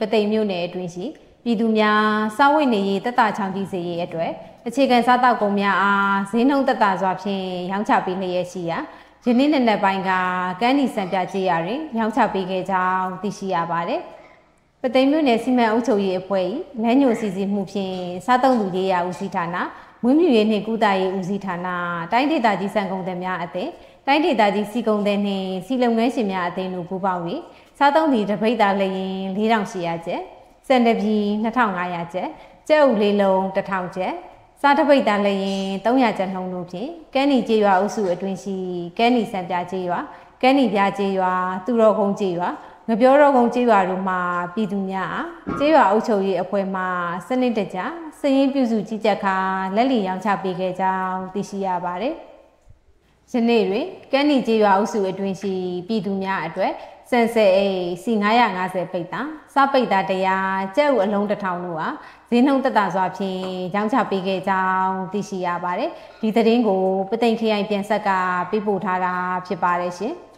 ပသိမ်မြို့နယ်အတွင်းရှိပြည်သူများစားဝတ်နေရေးတက်တာချောင်းကြီးစေရေးအတွက်အခြေခံစားတောက်ကုန်များအားဈေးနှုန်းတက်တာစွာဖြင့်ရောင်းချပေးလျက်ရှိရာယနေ့နေ့နဲ့ပိုင်းကကန်းဒီစံပြကြေးရတွင်ရောင်းချပေးခဲ့ကြောင်းသိရှိရပါတယ်။ပသိမ်မြို့နယ်စီမံအုပ်ချုပ်ရေးအဖွဲ့၏လမ်းညွှန်စီစဉ်မှုဖြင့်စားသုံးသူရေးရာဦးစီးဌာနမွေးမြူရေးနှင့်ကုသရေးဦးစီးဌာနတိုင်းဒေသကြီးစံကုန်သည်များအသင်းတိုင်းဒေသကြီးစီကုံသည်နှင့်စီလုံငန်းရှင်များအသင်းတို့ပူးပေါင်း၍ စားသုံးသူတပိတ်သားလျင်4800ကျပ်စံတပြီ2500ကျပ်ကျဲဥလေးလုံး1000ကျပ်စားတပိတ်သားလျင်300ကျပ်နှုန်းတို့ဖြင့်ကန်းနီကျေးရွာအုပ်စုအတွင်းရှိကန်းနီစံပြကျေးရွာကန်းနီပြကျေးရွာသူတော်ကုန်းကျေးရွာငပြောတော်ကုန်းကျေးရွာတို့မှာပြည်သူများကျေးရွာအုပ်ချုပ်ရေးအဖွဲ့မှစနစ်တကျစည်ရင်ပြုစုကြီးကြပ်ခါလက်လီရောင်းချပေးခဲ့ကြောင်းသိရှိရပါတယ်။ ယနေ့တွင်ကန်းနီကျေးရွာအုပ်စုအတွင်းရှိပြည်သူများအတွက်စံစဲအိစီ950ပိတ်တာစပိတ်တာတရားကျဲဥအလုံးတစ်ထောင်တို့ဟာဈေးနှုန်းတက်တာစွာဖြင့်ရောင်းချပေးခဲ့ကြောင်းသိရှိရပါတယ်။ဒီသတင်းကိုပသိမ်ခရိုင်ပြန်ဆက်ကပေးပို့ထားတာဖြစ်ပါတယ်ရှင်။